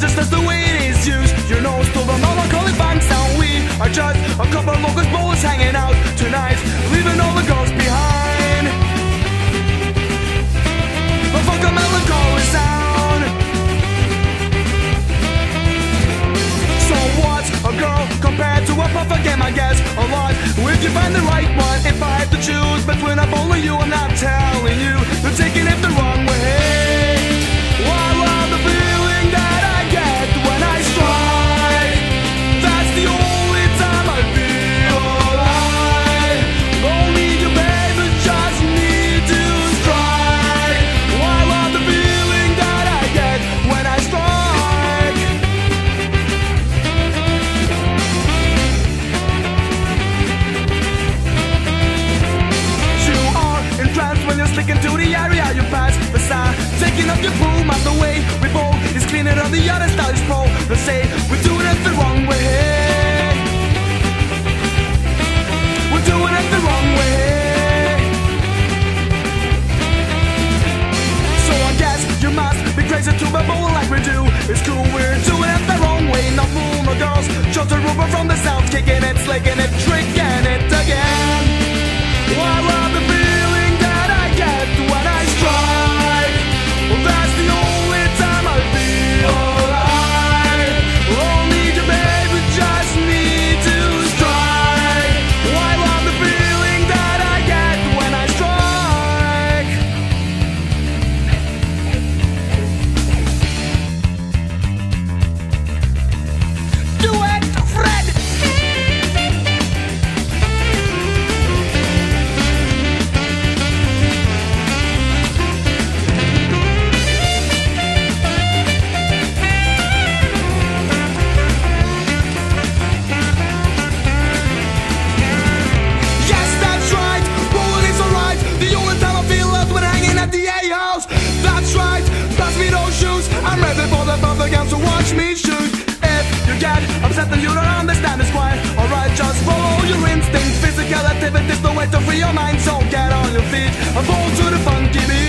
Just as the way it is used. Your nose to the Millencolin banks and we are just a couple of locust bowlers hanging out tonight, leaving all the girls behind. But fuck a Millencolin sound. So what's a girl compared to a perfect game? I guess a lot. If you find the right one, if I have to choose between bowl and you, I'm not telling you. The other style is pro. They say we're doing it the wrong way. We're doing it the watch me shoot. If you get upset that you don't understand, it's quite alright. Just follow your instincts. Physical activity's the way to free your mind. So get on your feet and fall to the funky beat.